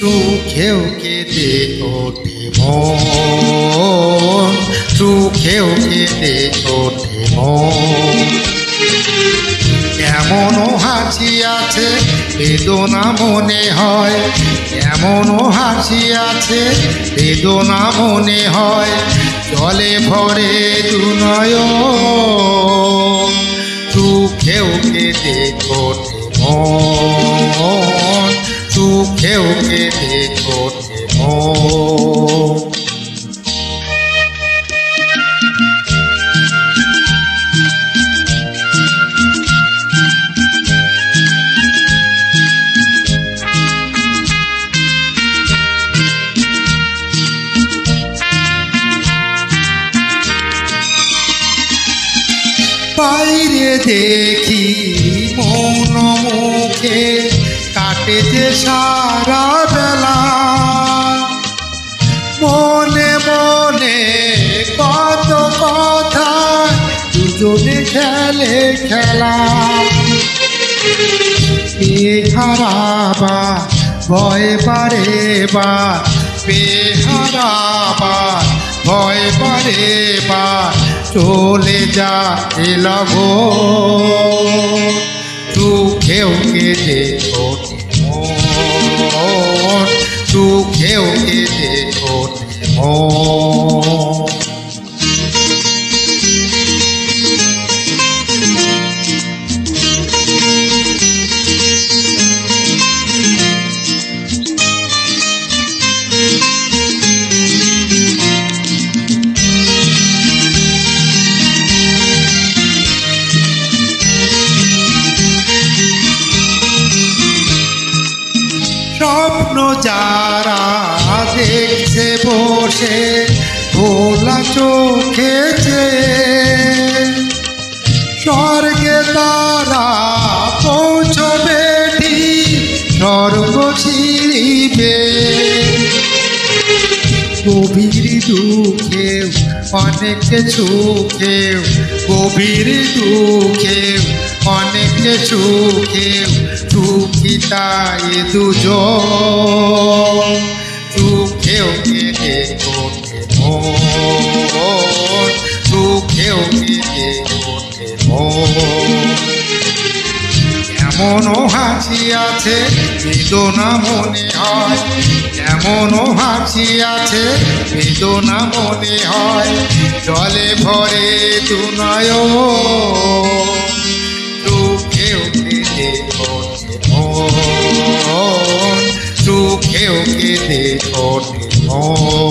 সুখেও কেঁদে ওঠে মন, সুখেও কেঁদে ওঠে মন। এমনও হাসি আছে, বেদনা মনে হয়। এমনও হাসি আছে, বেদনা মনে হয়। জলে ভরে দুনয় সুখেও কেঁদে ওঠে মন। সুখেও কেঁদে ওঠে মন। বাইরে দেখি মৌন মুখে কাটে যে সারা বেলা। মনে মনে কত কথা দুজনে খেলে খেলা। বেহারাবা ভয় পারে বা বেহারাবা ভয় পারে বা, চলে যা এলভ সুখেও কেঁদে সুখেও কেঁদে ওঠে মন স্বপ্ন যারা দেখছে বসে, ভোলা চোখে স্বর্গে তারা পৌঁছবে স্বর্গ ছিড়িবে গভীর দুঃখেও, অনেক সুখেও, গভীর দুঃখেও, অনেক সুখেও সুখিতায় দুজন। সুখেও কেঁদে ওঠে মন, সুখেও কেঁদে ওঠে মন। এমনও হাসি আছে, বেদনা মনে হয়। এমনও হাসি আছে, বেদনা মনে হয়। জলে ভরে দুনয় সুখেও কেঁদে ওঠে মন, সুখেও কেঁদে ওঠে মন